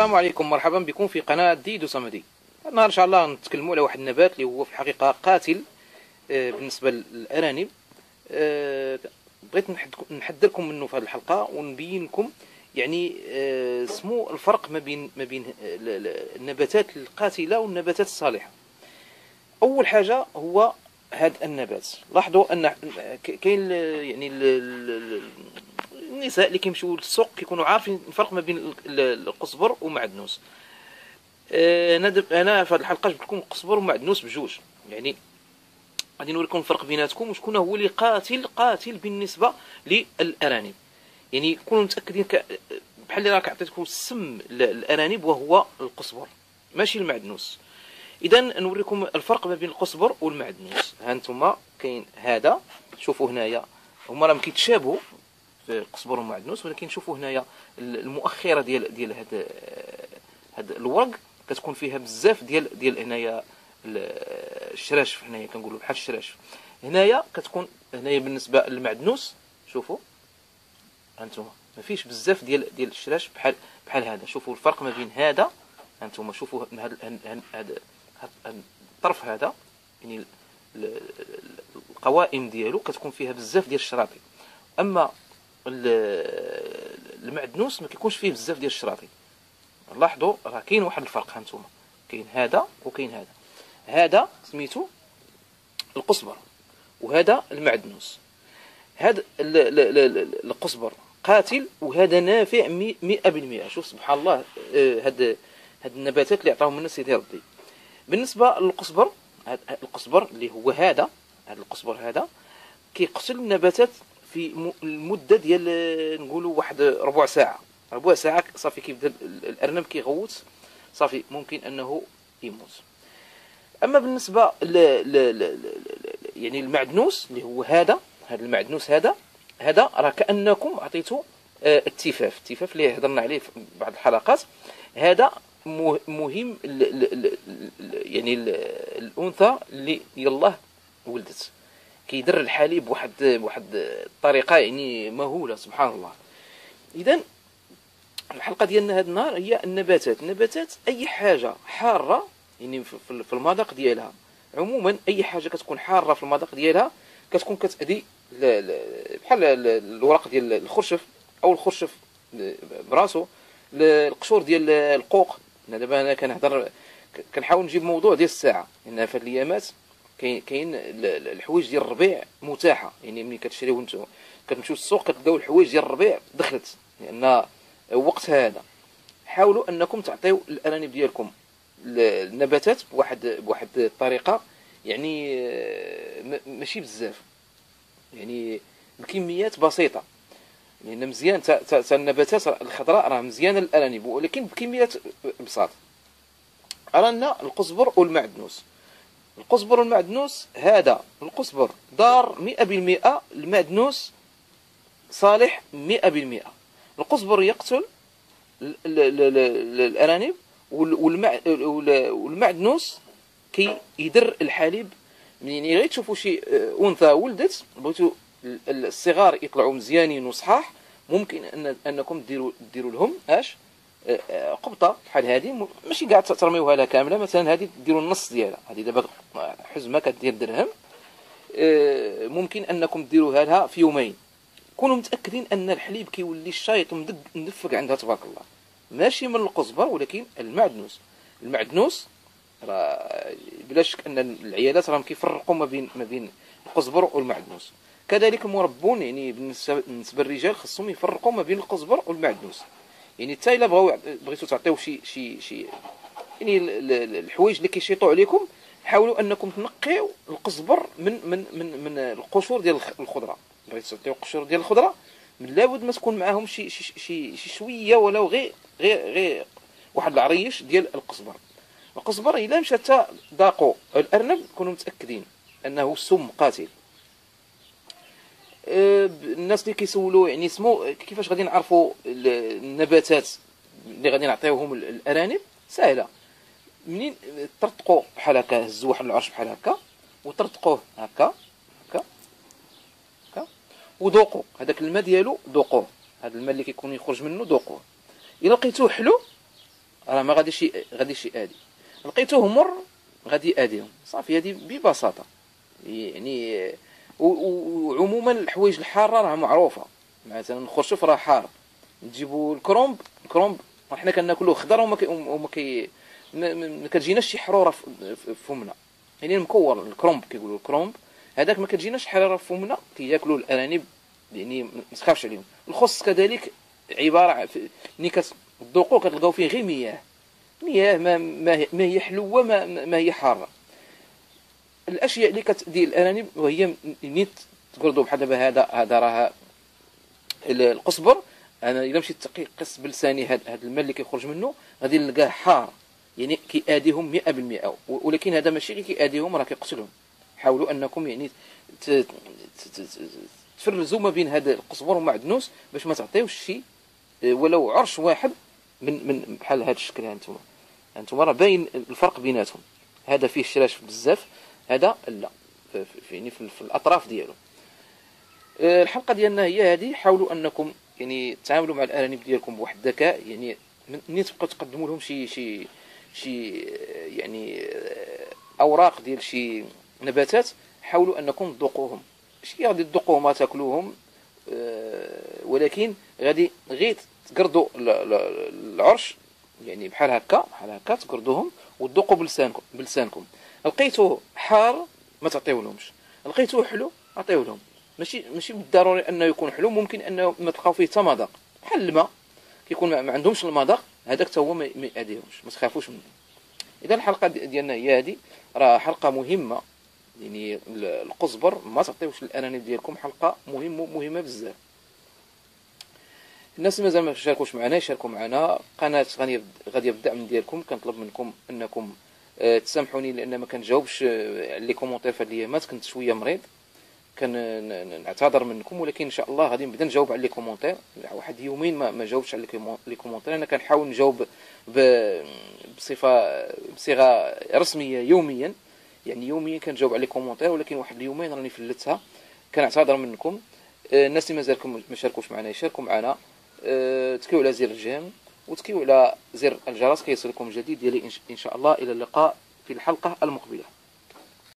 السلام عليكم. مرحبا بكم في قناة ديدو صمدي. النهار إن شاء الله نتكلموا على واحد النبات اللي هو في الحقيقة قاتل آه، بالنسبة للأرانب. آه، بغيت نحذر لكم منه في هذه الحلقة ونبين لكم يعني آه، سمو الفرق ما بين ما بين النباتات القاتلة والنباتات الصالحة. أول حاجة هو هذا النبات. لاحظوا أن كاين يعني النساء اللي كيمشيو للسوق كيكونوا عارفين الفرق ما بين القزبر ومعدنوس آه، أنا في هذه الحلقة جبت لكم القزبر ومعدنوس بجوج. يعني غادي نوريكم الفرق بيناتكم وشكون هو اللي قاتل قاتل بالنسبة للأرانب. يعني كونوا متأكدين. بحال اللي راك عطيتكم السم الأرانب وهو القزبر ماشي المعدنوس إذا نوريكم الفرق ما بين القزبر والمعدنوس ها أنتم كاين هذا. شوفوا هنايا. هما راهم كيتشابهوا. في القزبر والمعدنوس ولكن شوفوا هنايا المؤخرة ديال ديال هذا هذا الورق كتكون فيها بزاف ديال ديال هنايا الشراشف هنايا كنقولوا بحال الشراشف. هنايا كتكون هنايا بالنسبة للمعدنوس شوفوا. هانتوما ما فيش بزاف ديال ديال الشراشف بحال بحال هذا. شوفوا الفرق ما بين هذا هانتوما شوفوا هذا الطرف هذا يعني القوائم ديالو كتكون فيها بزاف ديال الشراطي أما المعدنوس ما كيكونش فيه بزاف ديال الشراطي لاحظوا راه كاين واحد الفرق هانتوما كاين هذا وكاين هذا. هذا سميتو القصبر وهذا المعدنوس. هذا القصبر قاتل وهذا نافع 100% شوف سبحان الله آه، هاد هاد النباتات اللي عطاهم لنا سيدي ربي. بالنسبة للقصبر القصبر اللي هو هذا هذا القصبر هذا كيقتل النباتات في المدة ديال نقولوا واحد ربع ساعة. ربع ساعة صافي كيبدا الأرنب كيغوت صافي ممكن أنه يموت. أما بالنسبة ل... يعني المعدنوس اللي هو هذا هذا المعدنوس هذا هذا راه كأنكم عطيتو آه، التفاف التفاف اللي هضرنا عليه في بعض الحلقات هذا مهم يعني الأنثى اللي يلاه ولدت. كيدر الحليب بواحد بواحد الطريقة يعني مهولة سبحان الله اذا الحلقة ديالنا هذا النهار هي النباتات. النباتات أي حاجة حارة يعني في المذاق ديالها. عموما أي حاجة كتكون حارة في المذاق ديالها كتكون كتأذي بحال الورق ديال الخرشف أو الخرشف براسو القشور ديال القوق. أنا دابا أنا كنهضر كنحاول نجيب موضوع ديال الساعة. لأن في الأيامات كاين كاين الحوايج ديال الربيع متاحة. يعني ملي كتشريو نتوما كتمشيو للسوق كتلقاو الحوايج ديال الربيع دخلت. لأن وقت هذا حاولوا أنكم تعطيو الأرانب ديالكم النباتات بواحد بواحد الطريقة. يعني آه، ماشي بزاف. يعني بكميات بسيطة. لأن مزيان تا النباتات الخضراء راه مزيانة للأرانب ولكن بكميات بساط. رانا القزبر والمعدنوس. القزبر والمعدنوس هذا القزبر دار 100% المعدنوس صالح 100% القزبر يقتل الأرانب والمعدنوس كي يدر الحليب. يعني غير تشوفوا شي آه، أنثى ولدت بغيتوا الصغار يطلعوا مزيانين وصحاح ممكن ان أنكم ديروا ديروا لهم أش؟ قبطة بحال هذه ماشي كاع ترميوها لها كاملة مثلا هذه ديروا النص ديالها. هذه دابا حزمه كدير درهم. ممكن أنكم ديروها لها في يومين. كونوا متأكدين أن الحليب كيولي الشايط مدفق عندها تبارك الله. ماشي من القزبر ولكن المعدنوس. المعدنوس راه بلا شك أن العيالات راهم كيفرقوا ما بين ما بين القزبر والمعدنوس. كذلك المربون يعني بالنسبة للرجال خصهم يفرقوا ما بين القزبر والمعدنوس. يعني حتى الا بغاو بغيتو تعطيو شي شي شي يعني الحوايج اللي كيشيطوا عليكم حاولوا أنكم تنقيو القزبر من من من من القشور ديال الخضرة. بغيتو تعطيو قشور ديال الخضرة من لابد ما تكون معاهم شي شي شي, شي شوية ولو غير غير غير واحد العريش ديال القزبر. القزبر إلا مشى حتى ذاقوا الأرنب كونوا متأكدين أنه سم قاتل. الناس اللي كيسولوا يعني سمو كيفاش غادي نعرفوا النباتات اللي غادي نعطيوهم الأرانب؟ سهلة. منين ترتقوا بحال هكا هزوا واحد العرش بحال هكا وترتقوه هكا هكا هكا وذوقوا هذاك الماء ديالو ذوقوه هذا الماء اللي كيكون يخرج منه ذوقوه إلا لقيتوه حلو راه ما غاديش غاديش يادي لقيتوه مر غادي ياديهم صافي هذه ببساطة. يعني وعموما الحوايج الحارة راه معروفة. مثلا الخرشف راه حار. نجيبوا الكرومب الكرومب حنا كناكلوه خضر وما كي وما كي ما كتجيناش شي حروره فمنا يعني المكور الكرومب كيقولوا الكرومب. هذاك ما كتجيناش حرارة فمنا كياكلوا الأرانب. يعني ما تخافش عليهم. الخص كذلك عبارة ملي كتذوقوا كتلقاو فيه غير مياه. مياه ما, ما هي حلوة ما, ما هي حارة. الأشياء اللي كتدي الارانب وهي ملي تقردوا بحال دابا هذا هذا راه القصبر. أنا إلا مشيت قص بلساني هذا الماء اللي كيخرج منه غادي نلقاه حار. يعني كيآديهم 100% ولكن هذا ماشي غير كيآديهم راه كيقتلهم. حاولوا أنكم يعني تفرزوا ما بين هذا القزبر ومعدنوس باش ما تعطيوش شي ولو عرش واحد من من بحال هذا الشكل هانتوما. هانتوما راه باين الفرق بيناتهم. هذا فيه شراش بزاف. هذا لا يعني في, الأطراف ديالو. آه، الحلقة ديالنا هي هذه حاولوا أنكم يعني تعاملوا مع الأرانب ديالكم بواحد الذكاء يعني ملي تبقاو تقدموا لهم شي شي شي يعني آه، أوراق ديال شي نباتات حاولوا أنكم تذوقوهم. ماشي غادي تذوقوهم تاكلوهم ولكن غادي غير تقردوا العرش يعني بحال هكا بحال هكا تقردوهم وتذوقوا بلسانكم بلسانكم. لقيتوه حار ما تعطيولهمش لقيتوه حلو عطيو لهم. ماشي ماشي بالضروري أنه يكون حلو ممكن أنه ما تلقاو فيه حتى مذاق. بحال الماء كيكون ما عندهمش المذاق هذاك حتى هو ما يأذيهمش ما تخافوش منه. إذا الحلقة ديالنا هي هذه. راه حلقة مهمة يعني القزبر ما تعطيوش الارانب ديالكم حلقة مهمة مهمة بزاف. الناس اللي مازال ما شاركوش معنا يشاركوا معنا. قناة غادي بالدعم ديالكم كنطلب منكم أنكم تسامحوني لأن ما كنجاوبش آه، les commentaires في هاد الأيامات. كنت شوية مريض. كنعتذر منكم ولكن إن شاء الله غادي نبدأ نجاوب على les commentaires. واحد يومين ما, ما جاوبش على les commentaires. أنا كنحاول نجاوب بصفه بصيغة رسمية يوميا. يعني يوميا كنجاوب على les commentaires ولكن واحد اليومين راني فلتها. كنعتذر منكم. آه، الناس اللي مازالكم ما شاركوش معنا يشاركوا معنا. تكيو على زر الجيم. وتكيو على زر الجرس كيصلكم جديد ديالي إن شاء الله إلى اللقاء في الحلقة المقبلة.